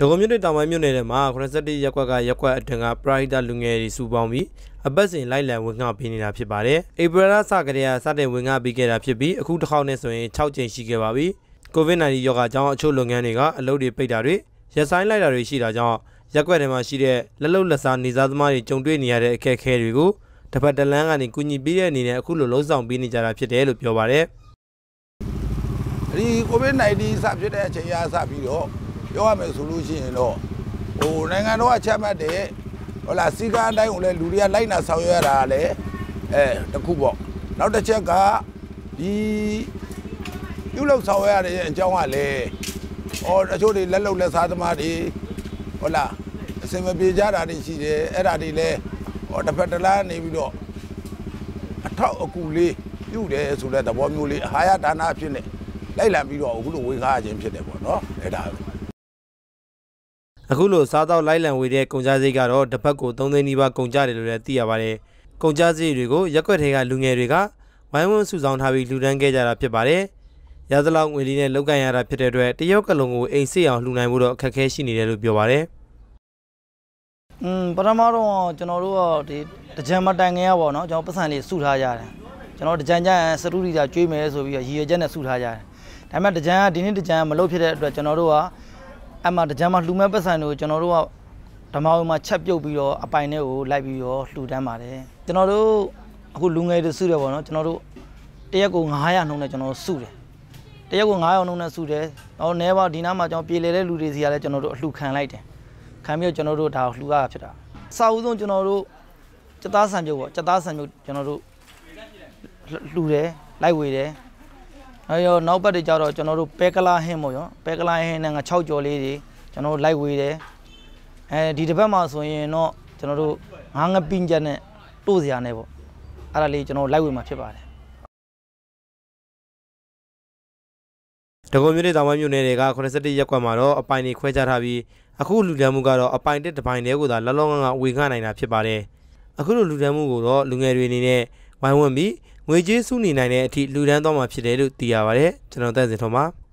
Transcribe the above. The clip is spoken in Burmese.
ဒဂုံမြို့နယ်တောင်ပိုင်းမြို့နယ်ထဲမှာ87ရပ်ကွက်ကရပ်ကွက်အတွင်းကပရိဒလူငယ်တွေစုပေါင်းပြီးအပတ်စဉ်လိုက်လံဝင်ငှပေးနေတာဖြစ်ပါတယ်။ဧပြီလစကတည်းကစတင်ဝင်ငှပေးခဲ့တာဖြစ်ပြီးအခုတစ်ခေါက်နဲ့ဆိုရင်6ကြိမ်ရှိခဲ့ပါပြီ။ COVID-19 ရောဂါကြောင့်အချို့လုပ်ငန်းတွေကအလုပ်တွေပိတ်တာတွေရပ်ဆိုင်းလိုက်တာတွေရှိတာကြောင့်ရက်ကွက်ထဲမှာရှိတဲ့လက်လုံလက်စားနေစားသမားတွေကြုံတွေ့နေရတဲ့အခက်အခဲတွေကိုတစ်ဖက်တစ်လမ်းကနေကူညီပေးတဲ့အနေနဲ့အခုလိုလှုံ့ဆော်ပေးနေကြတာဖြစ်တယ်လို့ပြောပါတယ်။ဒီ COVID-19 စဖြစ်တဲ့အချိန်အားစပြီးတော့ ပြောရမယ်ဆိုလို့ရှိရင်တော့ဟိုနိုင်ငံတော်ကချက်မှတ်တဲ့ဟိုလာစီကားအတိုင်းကိုလည်းလူတွေကလိုက်နာဆောင်ရွက်ရတာလည်းအဲတခုပေါ့နောက်တစ်ချက်ကဒီပြုလုပ်ဆောင်ရွက်ရတဲ့အကြောင်းကလည်းဟောတချို့တွေလက်လုံလက်စားသမားတွေဟောလာအစင်မပြေကြတာတွေရှိတယ်အဲ့ဒါတွေလည်းဟောတစ်ဖက်တစ်လားနေပြီးတော့အထောက်အကူလေးပြုတယ်ဆိုတဲ့သဘောမျိုးလေးအာဟာရဒါနအဖြစ်နဲ့လိုက်လံပြီးတော့အခုလိုဝေငှခြင်းဖြစ်တယ်ပေါ့နော်အဲ့ဒါပဲ အခုလိုစားတော့လိုက်လံဝေတဲ့ကုန်ကြစည်ကတော့တစ်ပတ်ကို3သိန်းနီးပါးကုန်ကြတယ်လို့လည်းသိရပါတယ်။ကုန်ကြစည်တွေကိုရက်ွက်ထဲကလူငယ်တွေကဝိုင်းဝန်းစုဆောင်ထားပြီးလူဒန်းခဲ့ကြတာဖြစ်ပါတယ်။ရသလောက်ငွေလေးနဲ့လောက်ကန်ရတာဖြစ်တဲ့အတွက်တရုတ်ကလုံကိုအိမ်စစ်အောင်လှူနိုင်ဖို့တော့အခက်အခဲရှိနေတယ်လို့ပြောပါတယ်။음ပထမတော့ကျွန်တော်တို့ကဒီတကြံမတိုင်ခင်ရပါတော့ကျွန်တော်ပတ်စံလေးစုထားကြတယ်။ကျွန်တော်တကြံကြံစတုရီတာကျွေးမယ်ဆိုပြီးရည်ရချက်နဲ့စုထားကြတယ်။ဒါပေမဲ့တကြံကဒီနေ့တကြံမလုပ်ဖြစ်တဲ့အတွက်ကျွန်တော်တို့က အဲ့မှာတကြမ်းမှာလှူမဲ့ပတ်စံတွေကိုကျွန်တော်တို့ကဓမ္မဝင်မှာချက်ပြုတ်ပြီးတော့အပိုင်တွေကိုလိုက်ပြီးတော့လှူဒန်းပါတယ်ကျွန်တော်တို့အခုလူငယ်တွေစုတယ်ပေါ့နော်ကျွန်တော်တို့တရက်ကို900နှုန်းနဲ့ကျွန်တော်တို့စုတယ်တရက်ကို900နှုန်းနဲ့စုတယ်ဟောနဲပါဒီနားမှာကျွန်တော်ပြေလည်တဲ့လူတွေစီကလည်းကျွန်တော်တို့အလှူခံလိုက်တယ်ခံပြီးတော့ကျွန်တော်တို့ဒါလှူရတာဖြစ်တာအစအဦးဆုံးကျွန်တော်တို့စက်သားဆန်ပြုတ်ပေါ့စက်သားဆန်ပြုတ်ကျွန်တော်တို့လှူတယ်လိုက်ဝေတယ် အဲရောနောက်ပတ်တွေကျတော့ကျွန်တော်တို့ပဲကလာဟင်းပေါ့ရောပဲကလာဟင်းနဲ့ငါ6ကြော်လေးတွေကျွန်တော်တို့လိုက်ဝေတယ်အဲဒီတစ်ပတ်မှာဆိုရင်တော့ကျွန်တော်တို့ငါးငပင်းချက်နဲ့တို့စရာနဲ့ပေါ့အဲ့ဒါလေးကျွန်တော်လိုက်ဝေမှာဖြစ်ပါတယ်။ဒဂုံမြို့နယ်တောင်ပိုင်းမြို့နယ်တွေက87ရပ်ကွက်မှာတော့အပိုင်တွေခွဲခြားထားပြီးအခုလူဒန်းမှုကတော့အပိုင်တစ်တစ်ပိုင်းတည်းကိုသာလောလောငန်းကဝေငှနိုင်တာဖြစ်ပါတယ်။အခုလိုလူဒန်းမှုကိုတော့လူငယ်တွေအနေနဲ့ဝိုင်းဝန်းပြီး ငွေကြေးစုနေနိုင်တဲ့အထိလူဒန်းသွားမှာဖြစ်တယ်လို့သိရပါတယ်။ကျွန်တော်တက်စင်ထုံးပါ။